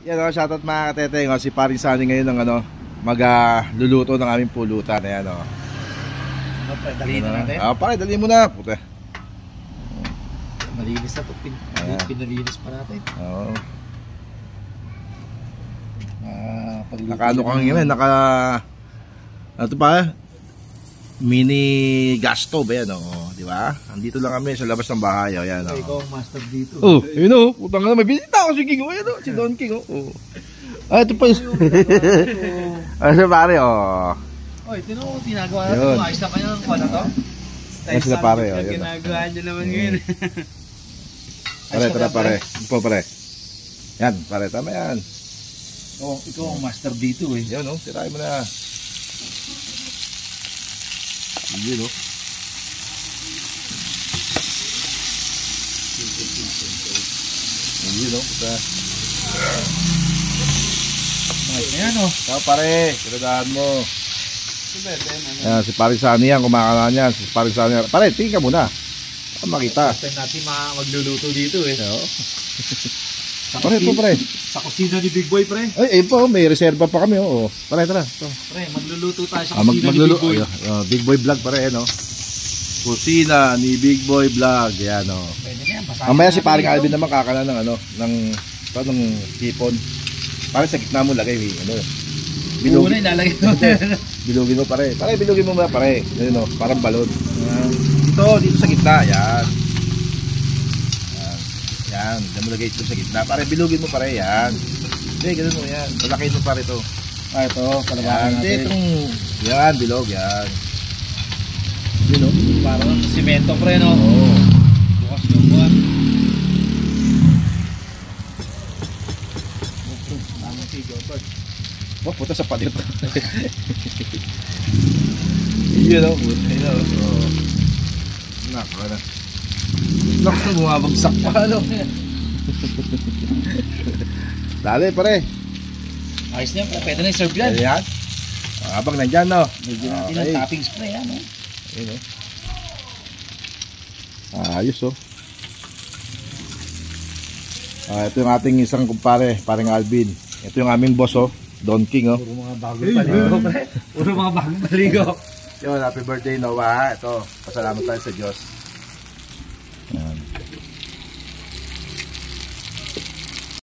Yan o, shoutout mga kateteng. O, si Paring Sunny ngayon ng ano, magluluto ng aming pulutan. Ayan o. Ano pa, dalihin na natin. Ah, pare, dali mo na. Puta. Malinis na to. Pin, Ayan. pinalinis pa natin. Oo. Ah, pagluto Nakaano ka ng- ngayon, naka... Ano to pa? Mini gas stove, ayan o. Di ba? Andito lang kami sa labas ng bahay. O, ayan o. Ikaw ang master dito. Oh, yun o. Putang na, may bisita ako si King. O, ayan o. Si Don King o. Oh. Ah, ito pa yun. Ah, siya pare o. Oy, tino mo ginagawa natin. Yun. Ayos na kayo ng kwan na to? Ayan sila pare o. Ginagawa nyo naman ngayon. Pare, tara pare. Ito pare. Yan, pare. Tama yan. Oh, ikaw ang master dito eh. Yan o. Tirahin mo na. Yun o. Yun o. Puta. Ayos na yan oh. Tama pare. Tiradaan mo. Yan, si Paring Sani yan. Kumakala niyan. Si Paring Sani yan. Pare, tingin ka muna. Para makita. First time natin ma- magluluto dito eh. Oo. Sa, Pare, ito kusi- pare. sa kusina ni Big Boy pre. Ay, ayun po. May reserva pa kami. Oo. Pare, tara. Ito. Pre, magluluto tayo sa Ah, mag kusina ni Big Boy. Ayun, ah, Big Boy Vlog pare, no? Kusina ni Big Boy Vlog. Yan, oh. Pwede na yan. basahin Mamaya si paring. Alvin naman kakala ng ano, ng ito, ng hipon. Pare sa gitna mo lagay, eh, ano. Una Bilugin, ilalagay mo. bilugin mo pare. Pare, bilugin mo ba pare? Ayun, oh, parang balon. Yan. Dito, dito sa gitna, yan. Yan. Yan, diyan mo lagay ito sa gitna. Pare, bilugin mo pare, yan. Hindi, ganun mo yan. Palakihin mo pare ito. ah, ito. Palabakan hindi, natin. yan, bilog, yan. Oh. Parang simento pre no. Oo. Bukas yung buwan. Tamang sigaw pa. Oh, puta sa. Yun o, puta. Yun o. So, nako na. Nako, bumabagsak pa, ano. Dali, pare. Ayos na pre. Pwede na i-serve yan. Habang nandyan, no. Medyo natin Okay. ng toppings pre yan. oh. Ayun, oh. Ayos, oh. Ah, ito yung ating isang kumpare, paring Alvin. Ito yung aming boss, oh. Don King, oh. Puro mga bagong paligo pre. Puro mga bagong paligo. Yun, happy birthday, Noah. Ito, pasalamat tayo sa Diyos.